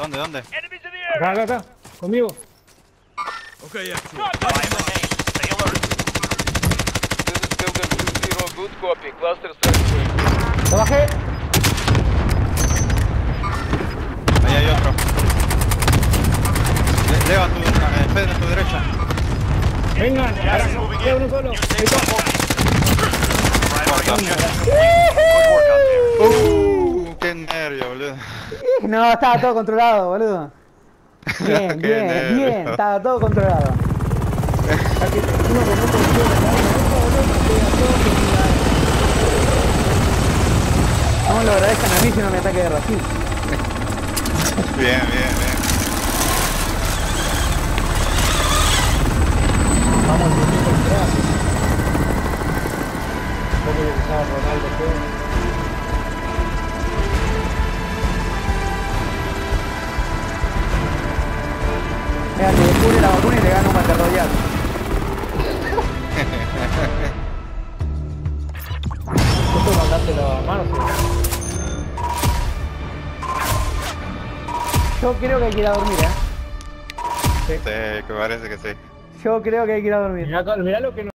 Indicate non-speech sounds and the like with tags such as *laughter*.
¿Dónde, dónde? Acá, acá, acá. Conmigo. Okay, actual. Stay alert. This is Pilgrim 2-0, good copy. Cluster strike away. Lo bajé. Ahí hay otro. Le- Leo a tu, eh, Pedro a tu derecha. Vengan. Ahora uno solo. Ahí está. Good work out there. Uh, qué nervio, boludo. No, estaba todo controlado, boludo. *laughs* Bien, bien, nervio. bien, estaba todo controlado. No me lo agradezcan a mí si no me ataque de racismo. Bien, bien, bien. Vamos atrás. Un poco lo que usaba Ronaldo, Mira, te descubre la vacuna y le gana un Battle Royale. *laughs* Justo mandaste la mano. Yo creo que hay que ir a dormir, eh. Sí, que parece que sí. Yo creo que hay que ir a dormir. Mirá, mirá lo que